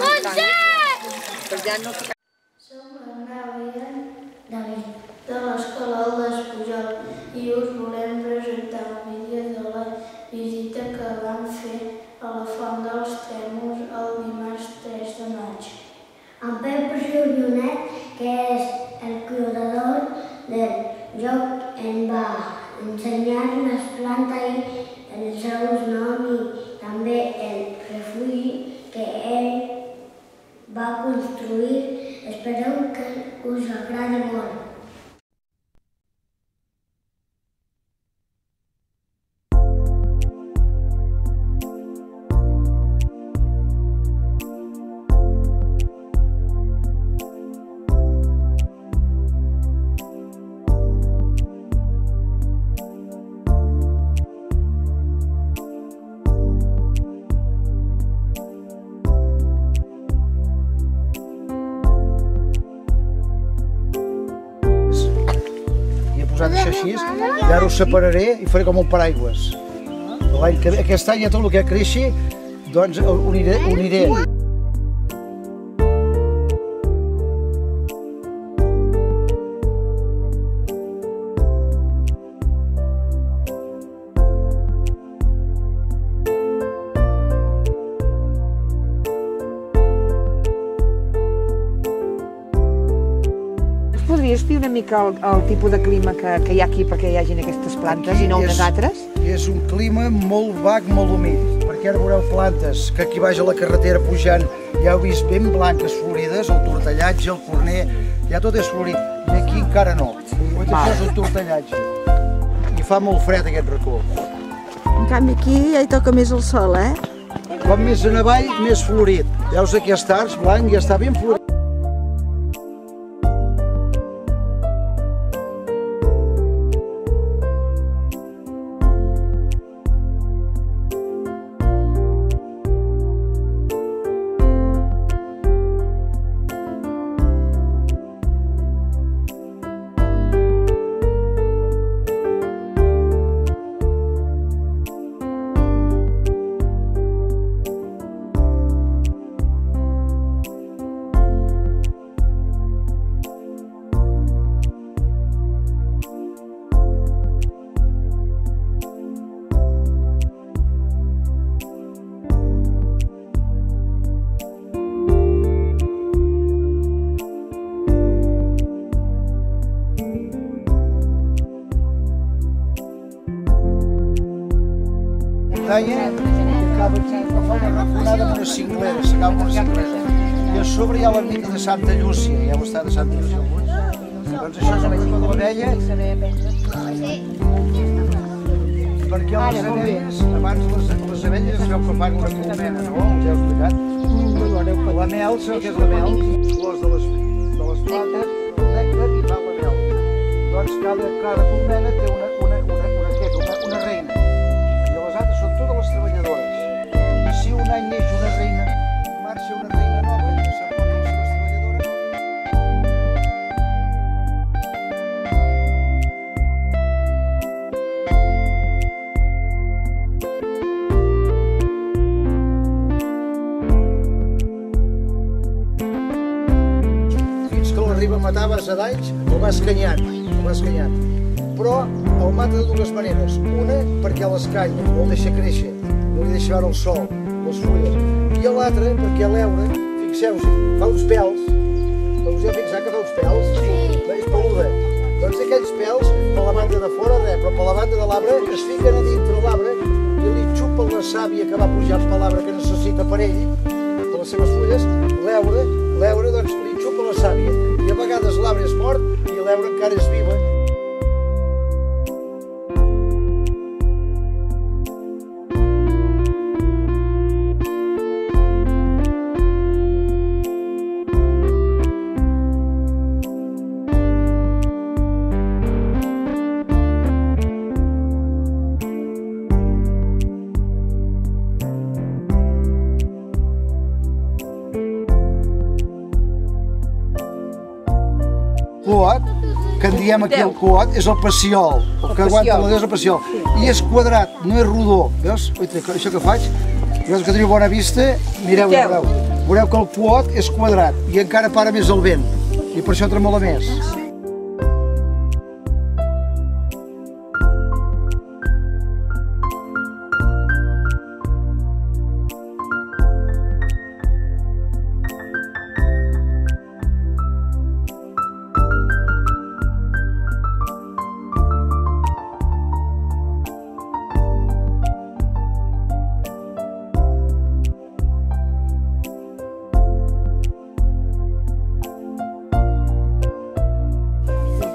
Però ja no Som i en David, de l'Escola Les Pujol, i us volem presentar un vídeo de la visita que vam fer a la Font dels Trèmols el dimarts 3 de maig. En Pep Jorionet, que és el cuidador del joc, em va ensenyar les plantes i els seus noms i també el refugi que ell va construir. Espereu que us agradi molt. Així, i ara ho separaré i faré com un paraigües. Aquest any ja tot el que creixi, doncs ho uniré, ho uniré. Podries dir una mica el, el tipus de clima que, que hi ha aquí perquè hi hagin aquestes plantes i no unes altres? És un clima molt vac, molt humit, perquè ara veureu plantes que aquí baix a la carretera pujant ja heu vist ben blanques florides, el tortellatge, el corner, ja tot és florit, i aquí encara no. Tot això és un tortellatge. I fa molt fred aquest racó. En canvi aquí ja hi toca més el sol, eh? Com més en avall, més florit. Veus aquest arç blanc ja està ben florit. Muntanya que acaba aquí, que fa una rafonada amb una cinglera, s'acaba amb una cinglera. I a sobre hi ha l'ermita de Santa Llúcia, ja heu estat a Santa Llúcia alguns? Doncs això és el de l'abella, perquè les abelles, abans les, les abelles es veu que fan una colmena, no? Us heu explicat? La mel, sabeu què és la mel? Flors de les, de les plantes, el nèctar i fa la mel. Doncs cada, cada colmena té una, una, un any neix reina, marxa una reina nova i s'emporta les seves que l'arriba a matar a base d'anys, el va escanyant, el va escanyant. Però el mata de dues maneres. Una, perquè l'escanya, no el deixa créixer, no li deixa veure el sol, les fulles. I l'altra, perquè l'eure, fixeu-vos, fa uns pèls, us heu fixat que fa uns pèls? Sí. És peluda. Doncs aquells pèls, per la banda de fora res, però per la banda de l'arbre es fiquen a dintre l'arbre i li xupen la sàvia que va pujant per l'arbre que necessita per ell, per les seves fulles, l'eure, l'eure doncs li xupa la sàvia. I a vegades l'arbre és mort i l'eure encara és viva. Coat, que en diem aquí el coat, és el peciol. El que aguanta la és el peciol. I és quadrat, no és rodó. Veus? Oita, això que faig, Vosaltres que teniu bona vista, mireu, Mireu. veureu. Veureu que el puot és quadrat i encara para més el vent. I per això tremola més.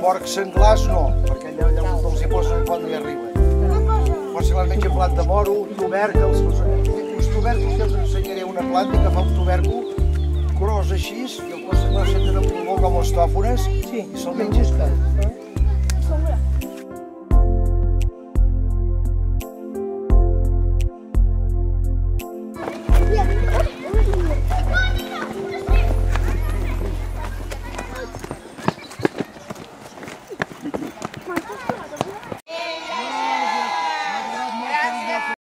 Porc senglars no, perquè allà, allà els hi posen quan no hi arriben. Porc senglars menja plat de moro, tubercles, uns tubercles que us ensenyaré una planta que fa un tubercle gros així, i el porc senglar senten en pulmó com les tòfones, Sí, i se'l menja.